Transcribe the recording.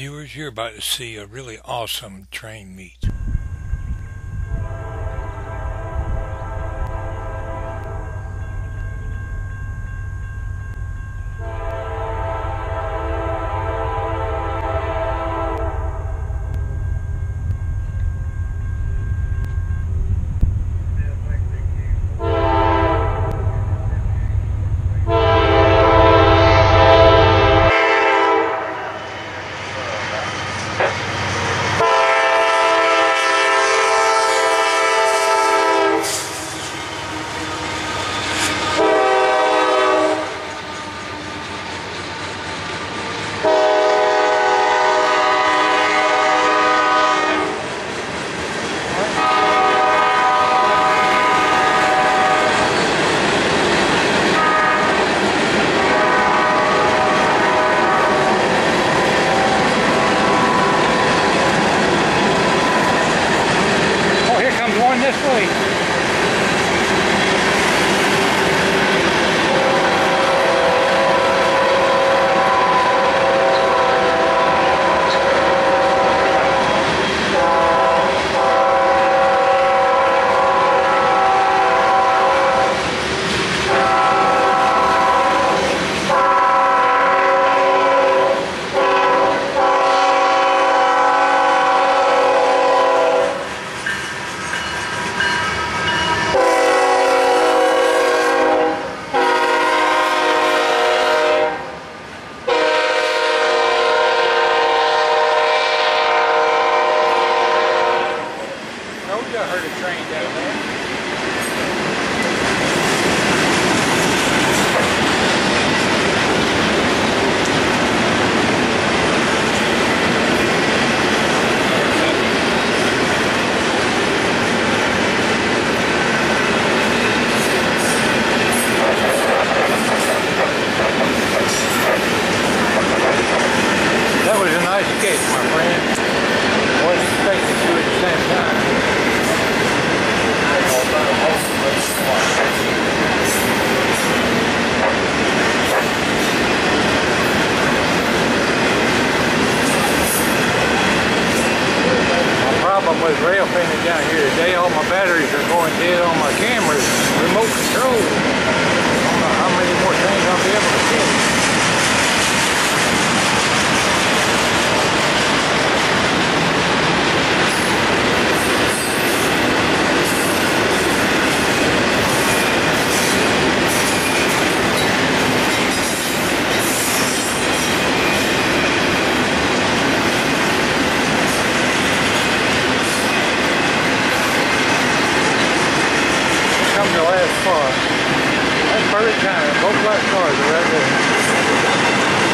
Viewers, you're about to see a really awesome train meet. One this way. A train down there. That was a nice sketch, my friend. Wasn't expecting to at the same time. My with rail fanning down here today, all my batteries are going dead on my cameras. Remote control. I don't know how many more things I'll last car. That's first time. Both last cars are right there.